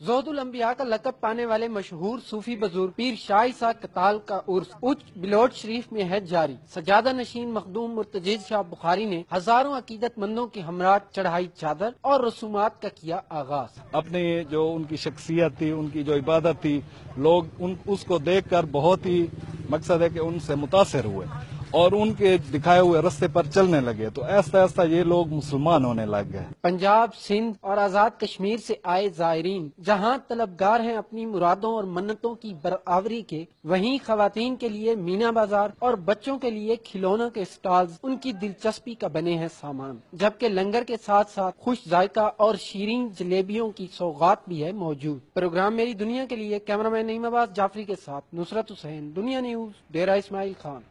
जोहदुल अम्बिया का लकब पाने वाले मशहूर सूफी बुज़ुर्ग पीर शाह ईसा कताल का उर्स उच्च बिलोट शरीफ में है जारी। सजादा नशीन मखदूम मुर्तजीज शाह बुखारी ने हज़ारों अकीदत मंदों की हमरात चढ़ाई चादर और रसूमात का किया आगाज़। अपने जो उनकी शख्सियत थी, उनकी जो इबादत थी, लोग उन, उसको देख कर बहुत ही मकसद है की उनसे मुतासर हुए। और उनके दिखाए हुए रास्ते पर चलने लगे। तो ऐसा ऐसा ये लोग मुसलमान होने लग गए। पंजाब, सिंध और आज़ाद कश्मीर से आए जायरीन, जहाँ तलबगार हैं अपनी मुरादों और मन्नतों की बरावरी के, वहीं खवातीन के लिए मीना बाज़ार और बच्चों के लिए खिलौनों के स्टॉल्स, उनकी दिलचस्पी का बने हैं सामान। जबकि लंगर के साथ साथ खुश जायका और शीरीन जलेबियों की सौगात भी है मौजूद। प्रोग्राम मेरी दुनिया के लिए कैमरा मैन नईमाबाद जाफरी के साथ नुसरत हुसैन, दुनिया न्यूज़, डेरा इस्माइल खान।